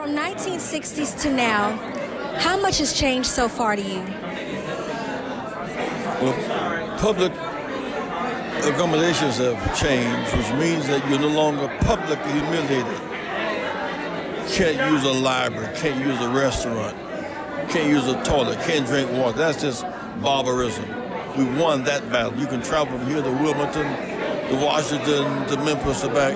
From 1960s to now, how much has changed so far to you? Well, public accommodations have changed, which means that you're no longer publicly humiliated. Can't use a library, can't use a restaurant, can't use a toilet, can't drink water. That's just barbarism. We won that battle. You can travel from here to Wilmington, to Washington, to Memphis, to back,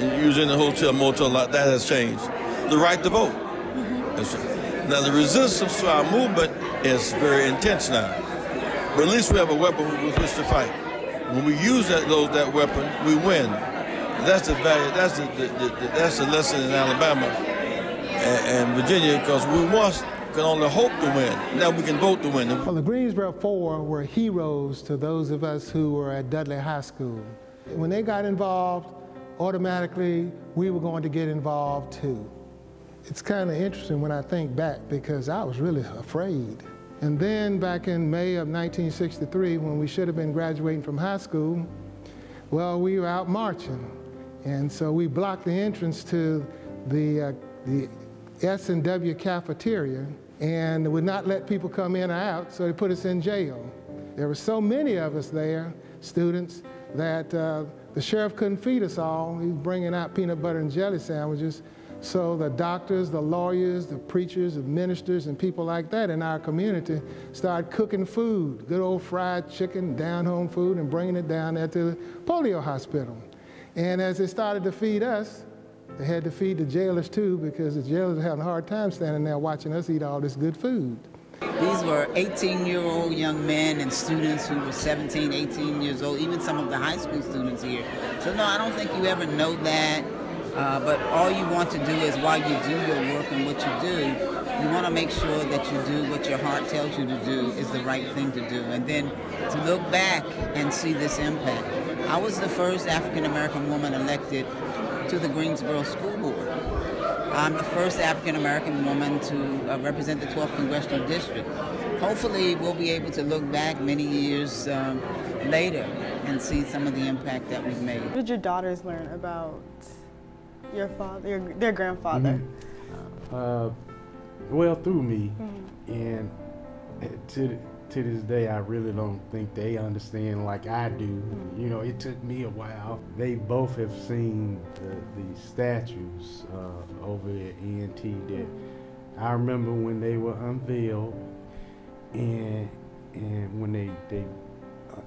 and use any hotel, motel like that has changed. The right to vote. Mm-hmm. Now the resistance to our movement is very intense now. But at least we have a weapon with which to fight. When we use that those, that weapon, we win. That's the value. That's the, the, the, the that's the lesson in Alabama and, and Virginia because we once can only hope to win. Now we can vote to win. Well, the Greensboro Four were heroes to those of us who were at Dudley High School. When they got involved, automatically we were going to get involved too. It's kind of interesting when I think back because I was really afraid. And then back in May of 1963, when we should have been graduating from high school, well, we were out marching. And so we blocked the entrance to the, uh, the S&W cafeteria and would not let people come in or out, so they put us in jail. There were so many of us there, students, that uh, the sheriff couldn't feed us all. He was bringing out peanut butter and jelly sandwiches. So the doctors, the lawyers, the preachers, the ministers, and people like that in our community started cooking food, good old fried chicken, down-home food, and bringing it down there to the polio hospital. And as they started to feed us, they had to feed the jailers too because the jailers were having a hard time standing there watching us eat all this good food. These were 18 year old young men and students who were 17, 18 years old, even some of the high school students here. So, no, I don't think you ever know that. Uh, but all you want to do is while you do your work and what you do, you want to make sure that you do what your heart tells you to do is the right thing to do. And then to look back and see this impact. I was the first African American woman elected to the Greensboro School Board. I'm the first African American woman to uh, represent the 12th Congressional District. Hopefully, we'll be able to look back many years um, later and see some of the impact that we've made. What did your daughters learn about your father, your, their grandfather? Mm-hmm. Uh, well, through me, mm-hmm. and uh, to to this day, I really don't think they understand like I do. Mm-hmm. You know, it took me a while. They both have seen the, the statues uh, over at A&T that I remember when they were unveiled, and and when they they uh,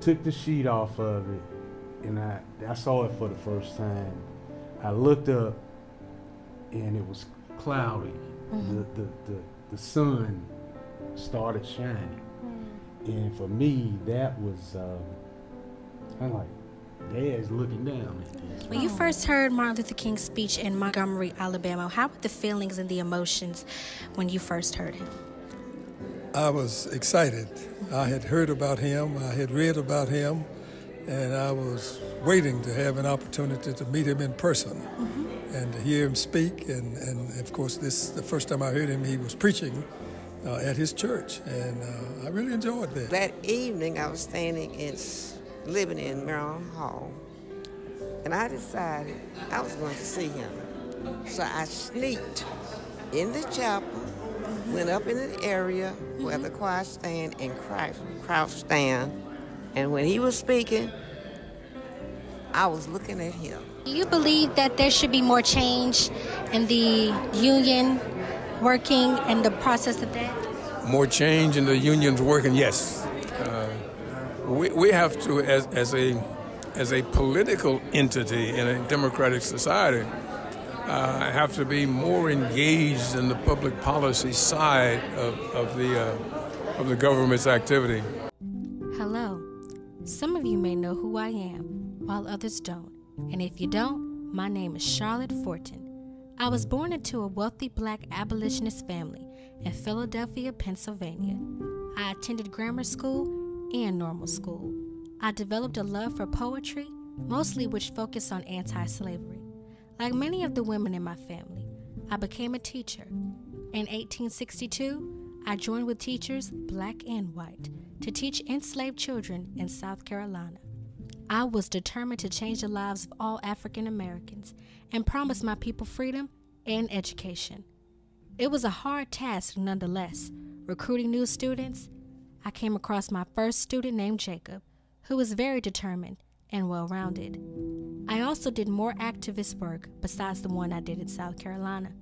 took the sheet off of it, and I I saw it for the first time. I looked up, and it was cloudy. Mm-hmm. The, the the the sun started shining. Mm. And for me, that was um, kind of like Dad's looking down When you first heard Martin Luther King's speech in Montgomery, Alabama, how were the feelings and the emotions when you first heard him? I was excited. I had heard about him, I had read about him, and I was waiting to have an opportunity to meet him in person mm-hmm. and to hear him speak. And, and of course, this the first time I heard him, he was preaching uh, at his church, and uh, I really enjoyed that. That evening, I was standing in, living in Maryland Hall, and I decided I was going to see him. So I sneaked in the chapel, went up in the area where the choir stand and crouch stand, and when he was speaking, I was looking at him. Do you believe that there should be more change in the union working and the process of that? More change in the unions working, yes. Uh, we, we have to, as, as, a, as a political entity in a democratic society, uh, have to be more engaged in the public policy side of, of, the, uh, of the government's activity. Some of you may know who I am, while others don't. And if you don't, my name is Charlotte Forten. I was born into a wealthy black abolitionist family in Philadelphia, Pennsylvania. I attended grammar school and normal school. I developed a love for poetry, mostly which focused on anti slavery. Like many of the women in my family, I became a teacher. In 1862, I joined with teachers, black and white, to teach enslaved children in South Carolina. I was determined to change the lives of all African Americans and promise my people freedom and education. It was a hard task nonetheless. Recruiting new students, I came across my first student named Jacob, who was very determined and well rounded. I also did more activist work besides the one I did in South Carolina.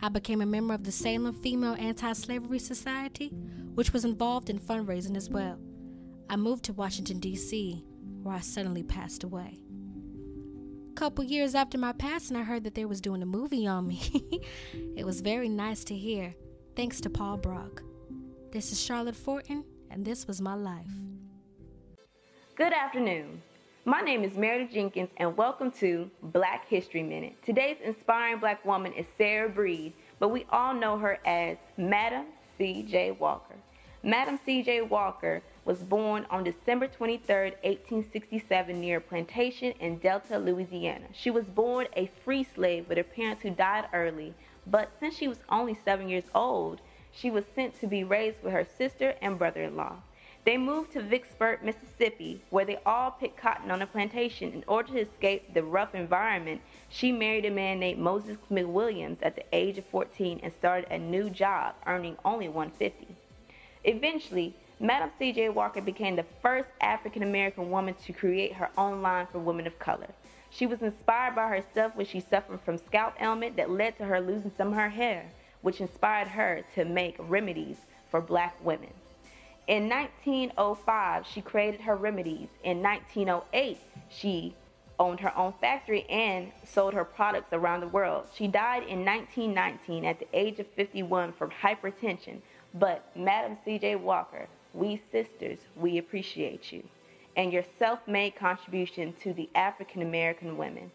I became a member of the Salem Female Anti Slavery Society, which was involved in fundraising as well. I moved to Washington, D.C., where I suddenly passed away. A couple years after my passing, I heard that they was doing a movie on me. it was very nice to hear. Thanks to Paul Brock. This is Charlotte Forten, and this was my life. Good afternoon. My name is Meredith Jenkins, and welcome to Black History Minute. Today's inspiring black woman is Sarah Breed, but we all know her as Madam C.J. Walker. Madam C.J. Walker was born on December 23, 1867, near a plantation in Delta, Louisiana. She was born a free slave with her parents who died early, but since she was only seven years old, she was sent to be raised with her sister and brother in law. They moved to Vicksburg, Mississippi, where they all picked cotton on a plantation. In order to escape the rough environment, she married a man named Moses McWilliams at the age of 14 and started a new job, earning only 150. Eventually, Madam C.J. Walker became the first African American woman to create her own line for women of color. She was inspired by herself when she suffered from scalp ailment that led to her losing some of her hair, which inspired her to make remedies for black women. In 1905, she created her remedies. In 1908, she owned her own factory and sold her products around the world. She died in 1919 at the age of 51 from hypertension. But Madam C.J. Walker, we sisters, we appreciate you and your self-made contribution to the African American women.